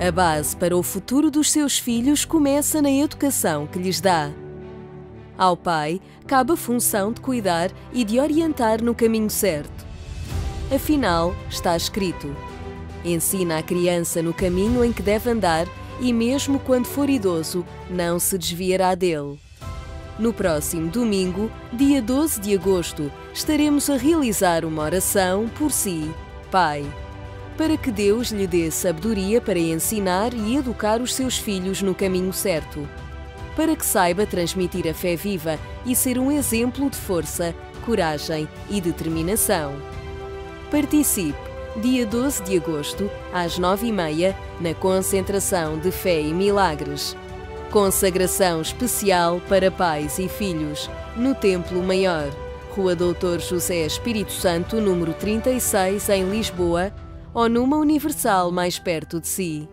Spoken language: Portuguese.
A base para o futuro dos seus filhos começa na educação que lhes dá. Ao pai cabe a função de cuidar e de orientar no caminho certo. Afinal, está escrito: ensina a criança no caminho em que deve andar e, mesmo quando for idoso, não se desviará dele. No próximo domingo, dia 12 de agosto, estaremos a realizar uma oração por si, Pai, para que Deus lhe dê sabedoria para ensinar e educar os seus filhos no caminho certo, para que saiba transmitir a fé viva e ser um exemplo de força, coragem e determinação. Participe dia 12 de agosto, às 9h30, na concentração de Fé e Milagres. Consagração especial para pais e filhos, no Templo Maior, Rua Doutor José Espírito Santo, número 36, em Lisboa, ou numa Universal mais perto de si.